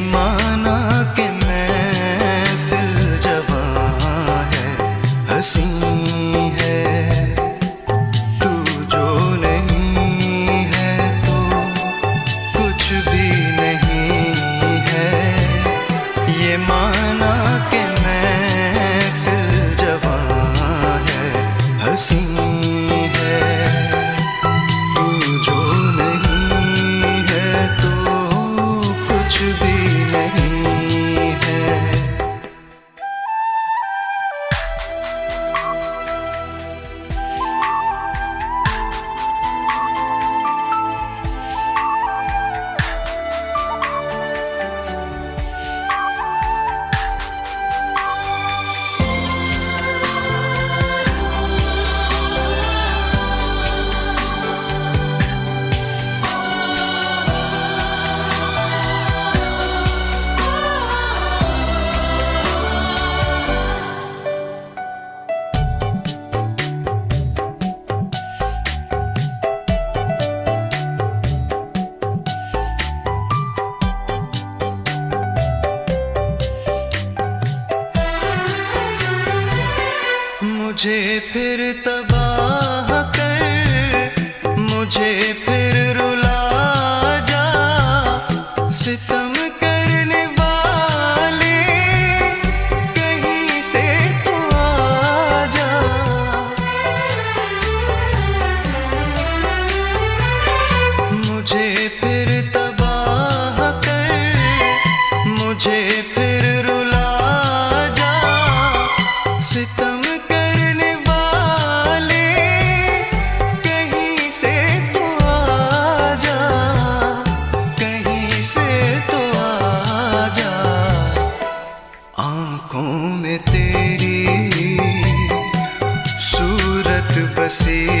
माना कि मैं फिल जवान है हसी फिर तबाह कर, मुझे फिर रुला जा। सितम करने वाले कहीं से तो आ जा मुझे फिर तबाह कर, मुझे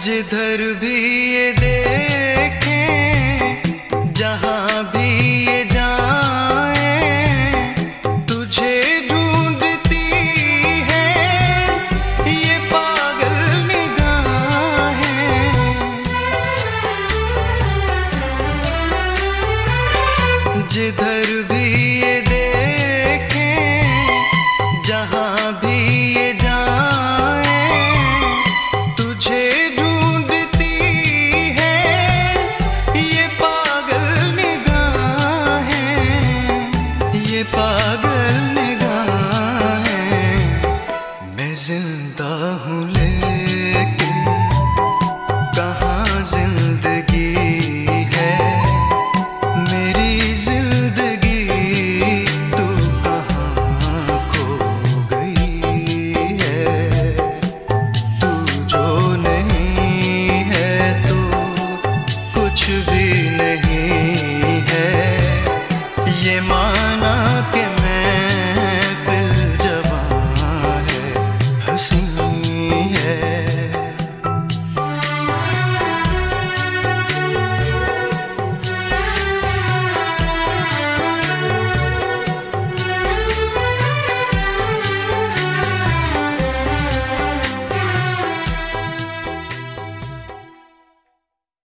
जिधर भी ये